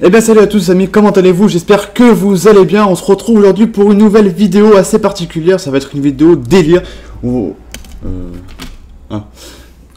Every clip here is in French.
Eh bien salut à tous amis, comment allez-vous? J'espère que vous allez bien. On se retrouve aujourd'hui pour une nouvelle vidéo assez particulière. Ça va être une vidéo délire où, ah.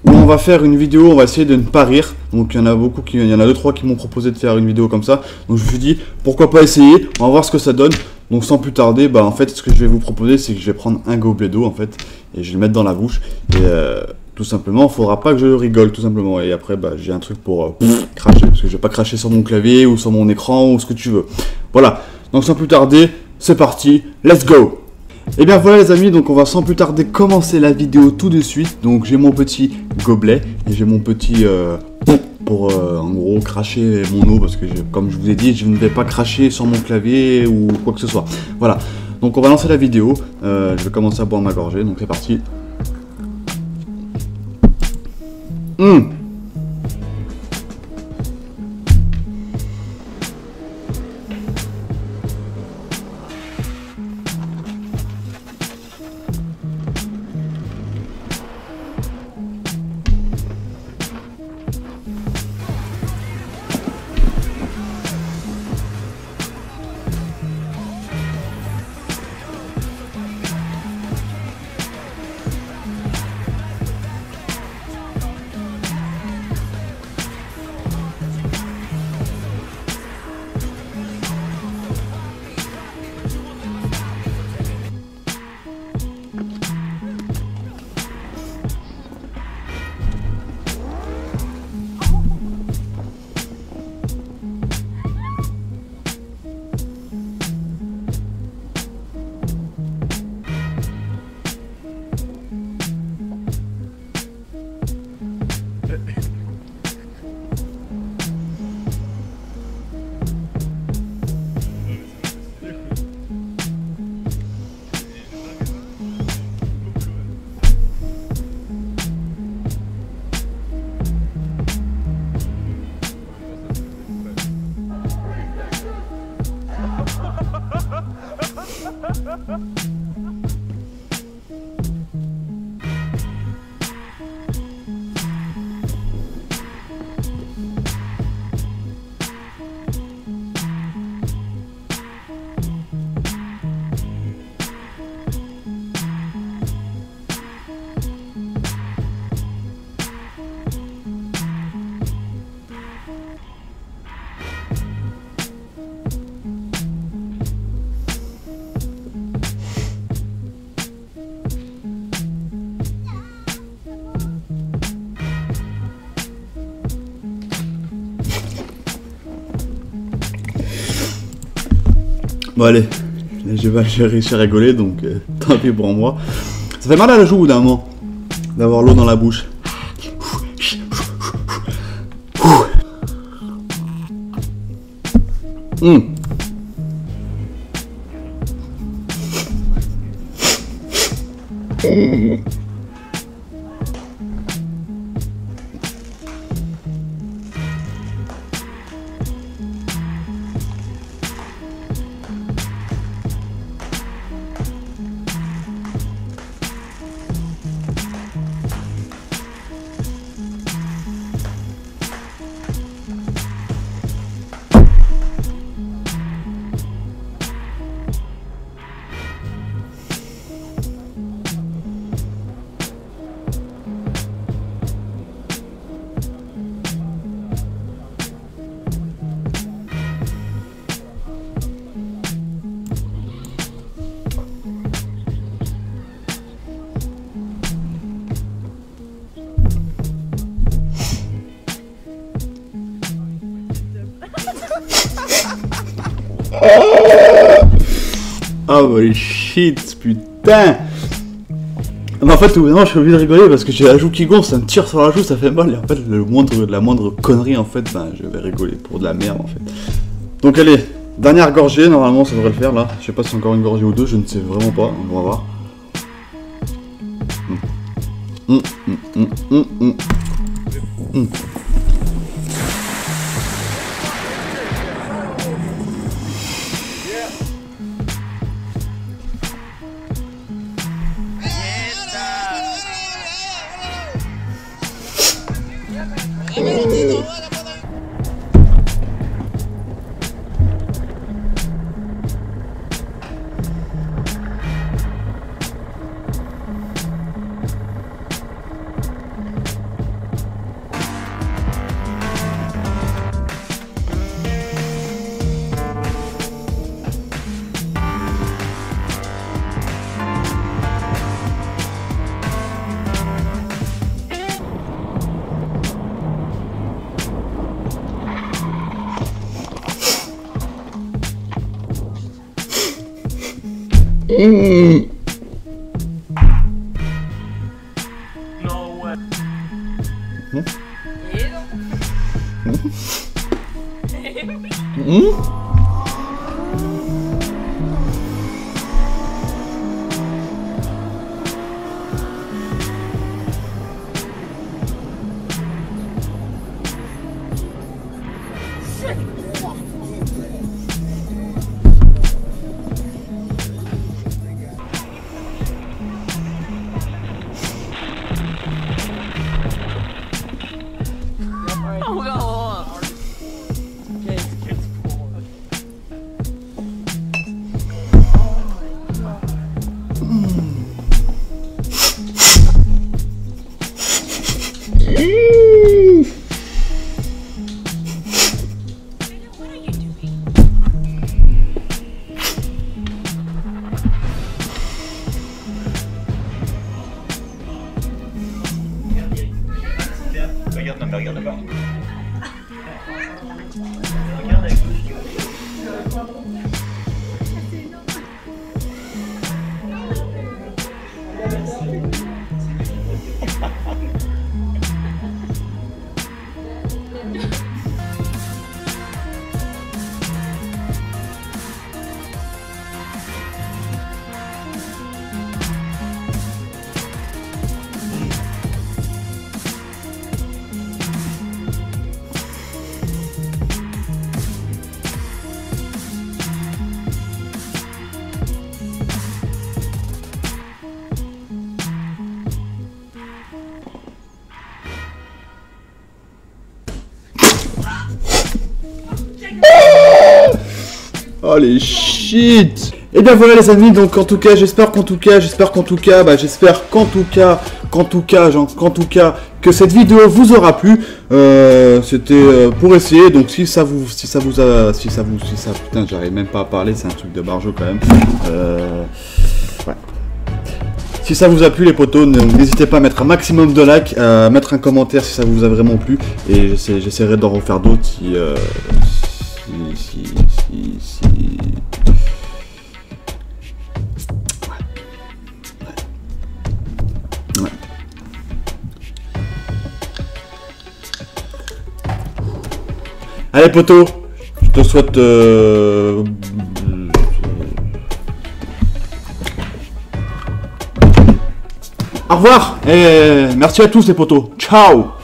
où on va faire une vidéo, on va essayer de ne pas rire. Donc il y en a beaucoup, qui, il y en a deux trois qui m'ont proposé de faire une vidéo comme ça. Donc je me suis dit pourquoi pas essayer? On va voir ce que ça donne. Donc sans plus tarder, bah en fait ce que je vais vous proposer c'est que je vais prendre un gobelet d'eau en fait et je vais le mettre dans la bouche et euh, tout simplement, il faudra pas que je rigole, tout simplement. Et après, bah, j'ai un truc pour euh, cracher, parce que je vais pas cracher sur mon clavier ou sur mon écran ou ce que tu veux. Voilà. Donc sans plus tarder, c'est parti, let's go et eh bien voilà les amis, donc on va sans plus tarder commencer la vidéo tout de suite. Donc j'ai mon petit gobelet et j'ai mon petit euh, pour euh, en gros cracher mon eau parce que comme je vous ai dit, je ne vais pas cracher sur mon clavier ou quoi que ce soit. Voilà. Donc on va lancer la vidéo. je vais commencer à boire ma gorgée, donc c'est parti. Mm. it. Bon allez, je vais, réussir à rigoler, donc euh, tant pis pour moi. Ça fait mal à la joue d'un moment d'avoir l'eau dans la bouche. Mmh. Oh shit, putain mais en fait, non, je suis obligé de rigoler parce que j'ai la joue qui gonfle, ça me tire sur la joue, ça fait mal. Et en fait, le moindre, la moindre connerie, en fait, ben, je vais rigoler pour de la merde, en fait. Donc, allez, dernière gorgée, normalement, ça devrait le faire, là. Je sais pas si c'est encore une gorgée ou deux, je ne sais vraiment pas. On va voir. ¡Vamos, Mm. No way. Hmm? hmm? hmm? hmm? Shit! Non, Oh les shit Et bien voilà les amis, donc en tout cas, j'espère qu'en tout cas, j'espère qu'en tout cas, bah j'espère qu'en tout cas, qu'en tout cas, genre, qu'en tout cas, que cette vidéo vous aura plu. Euh, C'était euh, pour essayer, donc si ça vous, si ça vous a, si ça vous, si ça, putain, j'arrive même pas à parler, c'est un truc de barjo quand même. Euh. Si ça vous a plu les potos, n'hésitez pas à mettre un maximum de likes, à mettre un commentaire si ça vous a vraiment plu, et j'essaie- j'essaierai d'en refaire d'autres si, Allez poto, je te souhaite euh, Au revoir et merci à tous les potos. Ciao